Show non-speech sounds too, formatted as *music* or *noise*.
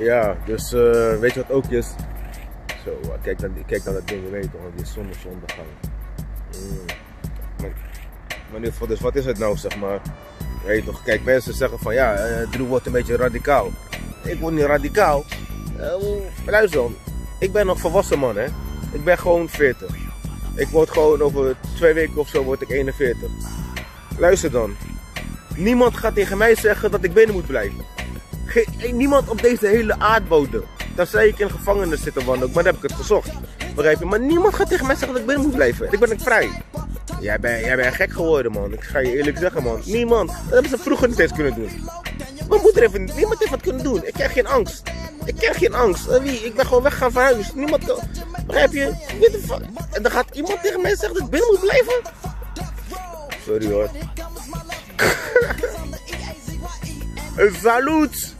Ja, dus eh, weet je wat ook is? Zo, uh, kijk, dan, kijk naar dat ding, je weet toch, die zon is ondergang. Mm. Maar, maar in dus wat is het nou, zeg maar? Weet je toch, kijk, mensen zeggen van ja, uh, wordt een beetje radicaal. Ik word niet radicaal. Luister dan, ik ben nog volwassen man, hè. Ik ben gewoon 40. Ik word gewoon over twee weken of zo word ik 41. Luister dan. Niemand gaat tegen mij zeggen dat ik binnen moet blijven. Geen, niemand op deze hele aardbodem. Dan zei ik in gevangenis zitten wandelen, maar dan heb ik het gezocht. Begrijp je? Maar niemand gaat tegen mij zeggen dat ik binnen moet blijven. Ik ben vrij. Jij bent, jij bent gek geworden, man. Ik ga je eerlijk zeggen, man. Niemand. Dat hebben ze vroeger niet eens kunnen doen. Mijn moeder het Niemand heeft wat kunnen doen. Ik krijg geen angst. Ik krijg geen angst. Wie? Ik ben gewoon weggaan van huis. Niemand kan... Begrijp je? En dan gaat iemand tegen mij zeggen dat ik binnen moet blijven? Sorry hoor. *laughs* Salut!